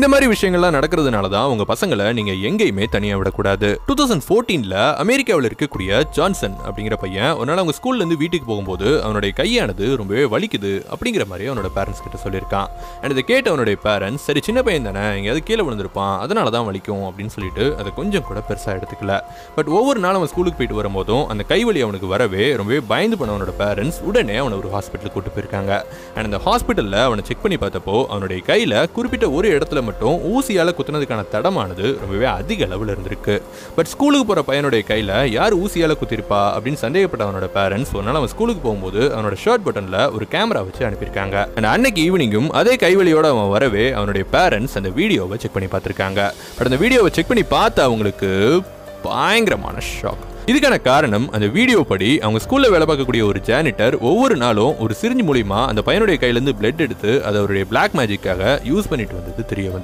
இந்த மாதிரி விஷயங்கள்லாம் நடக்கிறதுனால தான் உங்க பசங்களை நீங்க எங்கேயுமே தனியா விடக்கூடாது. டூ தௌசண்ட் ஃபோர்டீன்ல அமெரிக்காவில் இருக்கக்கூடிய ஜான்சன் அப்படிங்கிற பையன் ஒரு நாள் அவங்க ஸ்கூல்ல இருந்து வீட்டுக்கு போகும்போது அவனுடைய கையானது ரொம்பவே வலிக்குது அப்படிங்கிற மாதிரி அவனோட பேரண்ட்ஸ் கிட்ட சொல்லியிருக்கான். அண்ட் இதை கேட்ட அவனுடைய பேரண்ட்ஸ் சரி சின்ன பையன் தானே எங்கேயாவது கீழே விழுந்திருப்பான் அதனால தான் வலிக்கும் அப்படின்னு சொல்லிட்டு அதை கொஞ்சம் கூட பெருசா எடுத்துக்கல. பட் ஒவ்வொரு நாளும் அவன் ஸ்கூலுக்கு போயிட்டு வரும்போதும் அந்த கைவலி அவனுக்கு வரவே ரொம்பவே பயந்து போனவனோட பேரண்ட்ஸ் உடனே அவனை ஒரு ஹாஸ்பிட்டலுக்கு கூட்டு போயிருக்காங்க. அண்ட் அந்த ஹாஸ்பிட்டலில் அவனை செக் பண்ணி பார்த்தப்போ அவனுடைய கையில் குறிப்பிட்ட ஒரு இடத்துல மட்டும் ஊசியால் குத்துனதுக்கான தடமானது ரொம்பவே அதிக அளவில் இருந்திருக்கு. பட் ஸ்கூலுக்கு போகிற பையனுடைய கையில் யார் ஊசியால் குத்திருப்பா அப்படின்னு சந்தேகப்பட்ட அவனோட பேரண்ட்ஸ் ஒரு நாள் அவன் ஸ்கூலுக்கு போகும்போது அவனோட ஷர்ட் பட்டனில் ஒரு கேமரா வச்சு அனுப்பியிருக்காங்க. அண்ட் அன்னைக்கு ஈவினிங்கும் அதே கைவழியோட அவன் வரவே அவனுடைய பேரண்ட்ஸ் அந்த வீடியோவை செக் பண்ணி பார்த்துருக்காங்க. பட் அந்த வீடியோவை செக் பண்ணி பார்த்த அவங்களுக்கு பயங்கரமான ஷாக் இதுக்கான காரணம் அந்த வீடியோ படி அவங்க ஸ்கூல்ல வேலை பார்க்கக்கூடிய ஒரு ஜானிட்டர் ஒவ்வொரு நாளும் ஒரு சிரிஞ்சு மூலியமா அந்த பையனுடைய கையிலேருந்து பிளட் எடுத்து அதை அவருடைய பிளாக் மேஜிக்காக யூஸ் பண்ணிட்டு வந்தது தெரிய வந்து